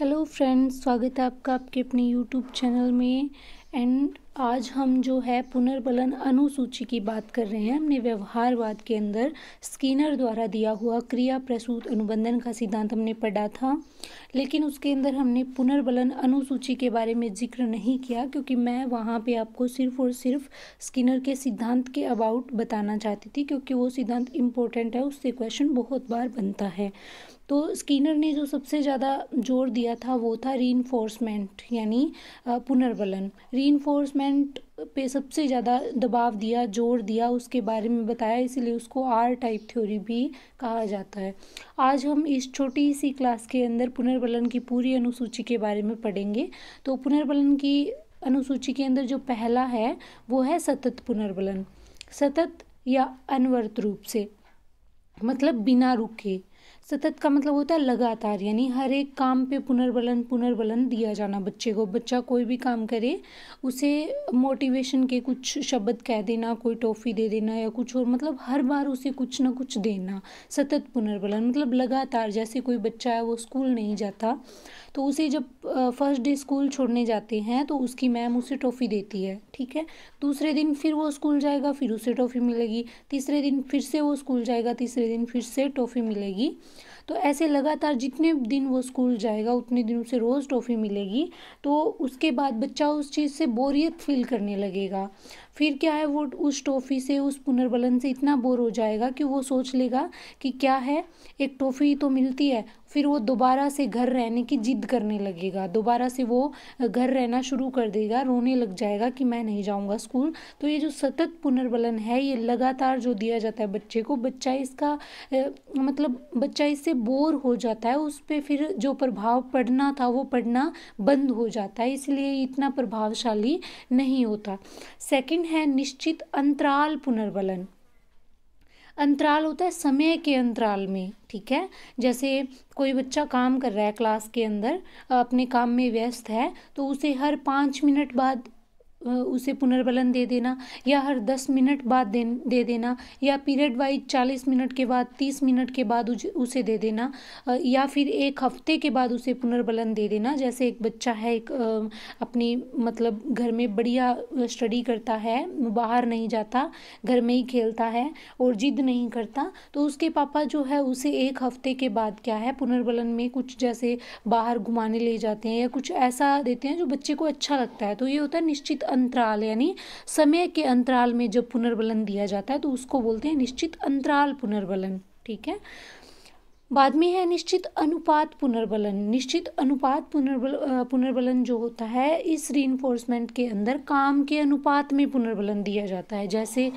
Hello friends स्वागत है आपका आपके अपने यूट्यूब चैनल में। एंड आज हम जो है पुनर्बलन अनुसूची की बात कर रहे हैं। हमने व्यवहारवाद के अंदर स्कीनर द्वारा दिया हुआ क्रिया प्रसूत अनुबंधन का सिद्धांत हमने पढ़ा था, लेकिन उसके अंदर हमने पुनर्बलन अनुसूची के बारे में ज़िक्र नहीं किया, क्योंकि मैं वहाँ पे आपको सिर्फ़ और सिर्फ़ स्कीनर के सिद्धांत के अबाउट बताना चाहती थी, क्योंकि वो सिद्धांत इम्पोर्टेंट है, उससे क्वेश्चन बहुत बार बनता है। तो स्कीनर ने जो सबसे ज़्यादा ज़ोर दिया था वो था री यानी पुनर्बलन। री पे सबसे ज़्यादा दबाव दिया, ज़ोर दिया, उसके बारे में बताया, इसीलिए उसको आर टाइप थ्योरी भी कहा जाता है। आज हम इस छोटी सी क्लास के अंदर पुनर्बलन की पूरी अनुसूची के बारे में पढ़ेंगे। तो पुनर्बलन की अनुसूची के अंदर जो पहला है, वो है सतत पुनर्बलन। सतत या अनवर्त रूप से मतलब बिना रुके। सतत का मतलब होता है लगातार, यानी हर एक काम पे पुनर्बलन पुनर्बलन दिया जाना बच्चे को। बच्चा कोई भी काम करे, उसे मोटिवेशन के कुछ शब्द कह देना, कोई टॉफ़ी दे देना या कुछ और मतलब हर बार उसे कुछ ना कुछ देना, सतत पुनर्बलन। मतलब लगातार, जैसे कोई बच्चा है वो स्कूल नहीं जाता तो उसे जब फ़र्स्ट डे स्कूल छोड़ने जाते हैं तो उसकी मैम उसे टॉफ़ी देती है, ठीक है? दूसरे दिन फिर वो स्कूल जाएगा, फिर उसे टॉफ़ी मिलेगी। तीसरे दिन फिर से वो स्कूल जाएगा, तीसरे दिन फिर से टॉफ़ी मिलेगी। तो ऐसे लगातार जितने दिन वो स्कूल जाएगा, उतने दिन उसे रोज़ ट्रॉफी मिलेगी तो उसके बाद बच्चा उस चीज़ से बोरियत फील करने लगेगा। फिर क्या है वो उस टॉफ़ी से, उस पुनर्बलन से इतना बोर हो जाएगा कि वो सोच लेगा कि क्या है, एक टॉफ़ी तो मिलती है, फिर वो दोबारा से घर रहने की जिद करने लगेगा। दोबारा से वो घर रहना शुरू कर देगा, रोने लग जाएगा कि मैं नहीं जाऊँगा स्कूल। तो ये जो सतत पुनर्बलन है, ये लगातार जो दिया जाता है बच्चे को, बच्चा इसका मतलब बच्चा इससे बोर हो जाता है, उस पर फिर जो प्रभाव पढ़ना था, वो पढ़ना बंद हो जाता है, इसलिए इतना प्रभावशाली नहीं होता। सेकंड है निश्चित अंतराल पुनर्बलन। अंतराल होता है समय के अंतराल में, ठीक है? जैसे कोई बच्चा काम कर रहा है क्लास के अंदर, अपने काम में व्यस्त है तो उसे हर पाँच मिनट बाद उसे पुनर्बलन दे देना, या हर दस मिनट बाद दे दे देना, या पीरियड वाइज चालीस मिनट के बाद तीस मिनट के बाद उसे दे देना या फिर एक हफ़्ते के बाद उसे पुनर्बलन दे देना, जैसे एक बच्चा है, एक अपनी मतलब घर में बढ़िया स्टडी करता है, बाहर नहीं जाता, घर में ही खेलता है और जिद नहीं करता तो उसके पापा जो है, उसे एक हफ़्ते के बाद क्या है, पुनर्बलन में कुछ जैसे बाहर घुमाने ले जाते हैं, या कुछ ऐसा देते हैं जो बच्चे को अच्छा लगता है तो ये होता है निश्चित अंतराल, यानी समय के अंतराल में जब पुनर्बलन दिया जाता है तो उसको बोलते हैं निश्चित अंतराल पुनर्बलन, ठीक है? बाद में है निश्चित अनुपात पुनर्बलन। निश्चित अनुपात पुनर्बल पुनर्बलन जो होता है, इस री के अंदर काम के अनुपात में पुनर्बलन दिया जाता है। जैसे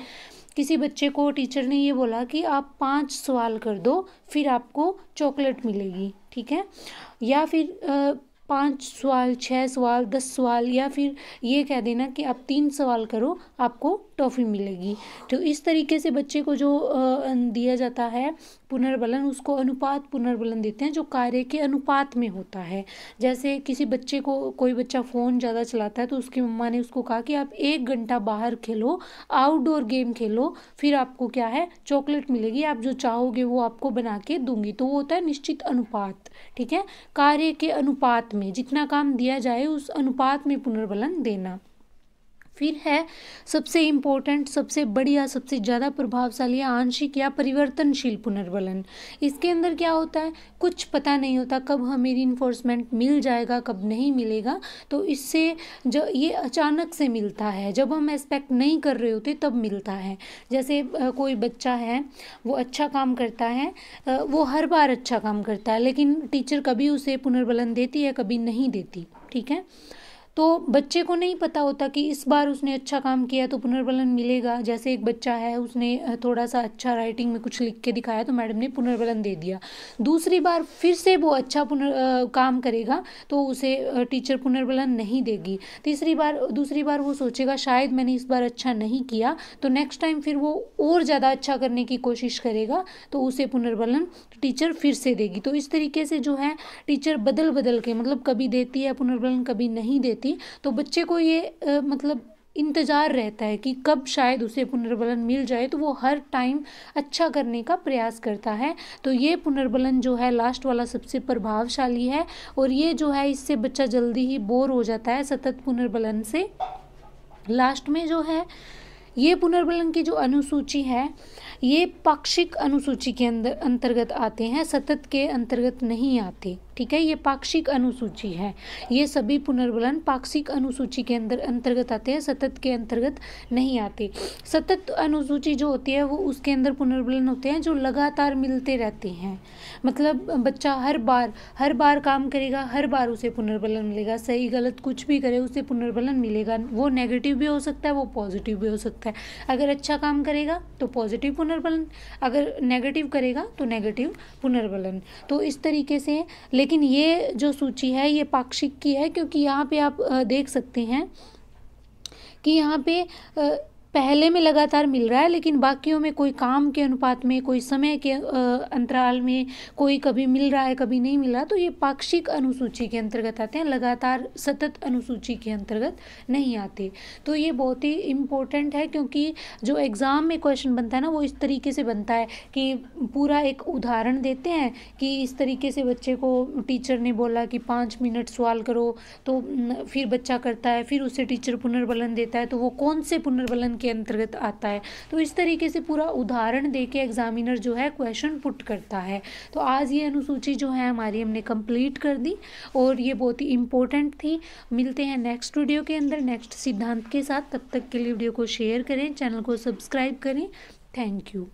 किसी बच्चे को टीचर ने ये बोला कि आप पाँच सवाल कर दो, फिर आपको चॉकलेट मिलेगी, ठीक है? या फिर पाँच सवाल छः सवाल, दस सवाल या फिर ये कह देना कि आप तीन सवाल करो, आपको टॉफ़ी मिलेगी। तो इस तरीके से बच्चे को जो दिया जाता है पुनर्बलन, उसको अनुपात पुनर्बलन देते हैं, जो कार्य के अनुपात में होता है। जैसे किसी बच्चे को, कोई बच्चा फ़ोन ज़्यादा चलाता है तो उसकी मम्मा ने उसको कहा कि आप एक घंटा बाहर खेलो, आउटडोर गेम खेलो, फिर आपको क्या है, चॉकलेट मिलेगी, आप जो चाहोगे वो आपको बना के दूँगी। तो वो होता है निश्चित अनुपात, ठीक है? कार्य के अनुपात में। जितना काम दिया जाए उस अनुपात में पुनर्बलन देना। फिर है, सबसे इम्पोर्टेंट सबसे बढ़िया, सबसे ज़्यादा प्रभावशाली आंशिक या परिवर्तनशील पुनर्बलन। इसके अंदर क्या होता है? कुछ पता नहीं होता कब हमें इन्फोर्समेंट मिल जाएगा, कब नहीं मिलेगा। तो इससे जो, ये अचानक से मिलता है। जब हम एक्सपेक्ट नहीं कर रहे होते, तब मिलता है। जैसे कोई बच्चा है, वो अच्छा काम करता है वो हर बार अच्छा काम करता है, लेकिन टीचर कभी उसे पुनर्बलन देती है, कभी नहीं देती, ठीक है? तो बच्चे को नहीं पता होता कि इस बार उसने अच्छा काम किया तो पुनर्बलन मिलेगा। जैसे एक बच्चा है, उसने थोड़ा सा अच्छा राइटिंग में कुछ लिख के दिखाया तो मैडम ने पुनर्बलन दे दिया। दूसरी बार फिर से वो अच्छा पुनर् काम करेगा तो उसे टीचर पुनर्बलन नहीं देगी। तीसरी बार, दूसरी बार वो सोचेगा, शायद मैंने इस बार अच्छा नहीं किया। तो नेक्स्ट टाइम फिर वो और ज़्यादा अच्छा करने की कोशिश करेगा तो उसे पुनर्बलन टीचर फिर से देगी। तो इस तरीके से जो है टीचर बदल बदल के मतलब कभी देती है पुनर्बलन, कभी नहीं देती थी तो बच्चे को ये आ, मतलब इंतज़ार रहता है कि कब शायद उसे पुनर्बलन मिल जाए तो वो हर टाइम अच्छा करने का प्रयास करता है। तो ये पुनर्बलन जो है लास्ट वाला सबसे प्रभावशाली है और ये जो है इससे बच्चा जल्दी ही बोर हो जाता है सतत पुनर्बलन से। लास्ट में जो है ये पुनर्बलन की जो अनुसूची है ये पाक्षिक अनुसूची के अंदर अंतर्गत आते हैं सतत के अंतर्गत नहीं आते। ठीक है, ये पाक्षिक अनुसूची है। ये सभी पुनर्बलन पाक्षिक अनुसूची के अंदर अंतर्गत आते हैं, सतत के अंतर्गत नहीं आते। सतत अनुसूची जो होती है, वो उसके अंदर पुनर्बलन होते हैं, जो लगातार मिलते रहते हैं। मतलब बच्चा हर बार हर बार काम करेगा, हर बार उसे पुनर्बलन मिलेगा। सही, गलत, कुछ भी करे, उसे पुनर्बलन मिलेगा। वो नेगेटिव भी हो सकता है, वो पॉजिटिव भी हो सकता है। अगर अच्छा काम करेगा तो पॉजिटिव पुनर्बलन। अगर नेगेटिव करेगा तो नेगेटिव पुनर्बलन। तो इस तरीके से, लेकिन लेकिन ये जो सूची है, ये पाक्षिक की है, क्योंकि यहाँ पे आप देख सकते हैं कि यहाँ पे पहले में लगातार मिल रहा है, लेकिन बाकियों में कोई काम के अनुपात में, कोई समय के अंतराल में कोई कभी मिल रहा है, कभी नहीं मिल रहा तो ये पाक्षिक अनुसूची के अंतर्गत आते हैं, लगातार सतत अनुसूची के अंतर्गत नहीं आते। तो ये बहुत ही इम्पोर्टेंट है, क्योंकि जो एग्ज़ाम में क्वेश्चन बनता है ना, वो इस तरीके से बनता है कि पूरा एक उदाहरण देते हैं कि इस तरीके से बच्चे को टीचर ने बोला कि पाँच मिनट सवाल करो तो फिर बच्चा करता है, फिर उसे टीचर पुनर्बलन देता है तो वो कौन से पुनर्बलन के अंतर्गत आता है। तो इस तरीके से पूरा उदाहरण दे के एग्जामिनर जो है क्वेश्चन पुट करता है। तो आज ये अनुसूची जो है हमारी हमने कंप्लीट कर दी और ये बहुत ही इंपॉर्टेंट थी। मिलते हैं नेक्स्ट वीडियो के अंदर नेक्स्ट सिद्धांत के साथ। तब तक के लिए वीडियो को शेयर करें चैनल को सब्सक्राइब करें। Thank you